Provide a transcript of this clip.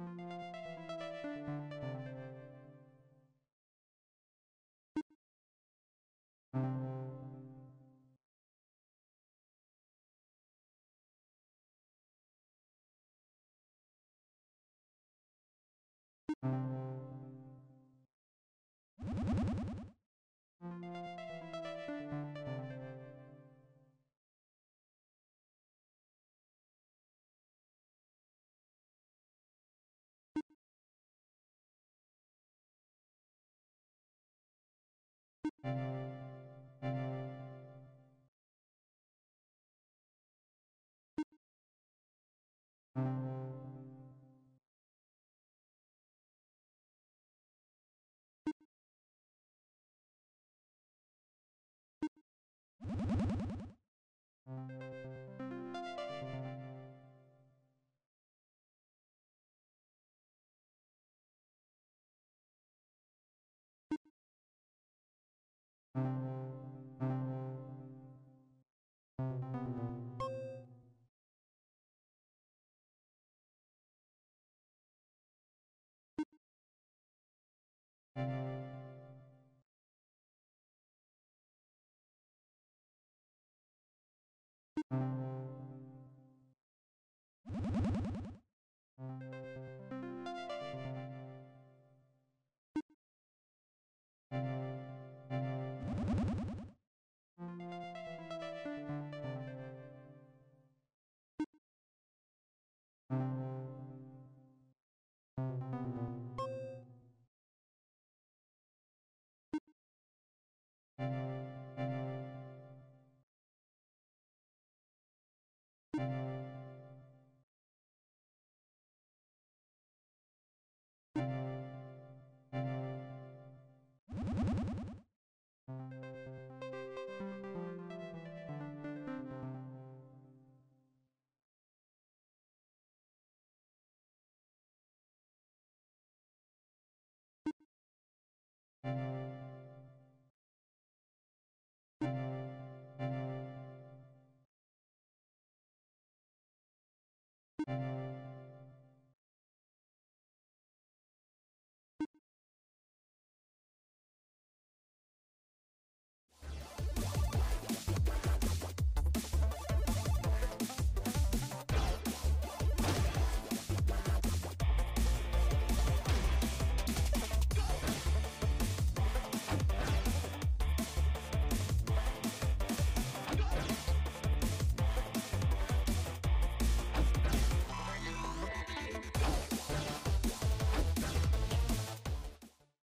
Música you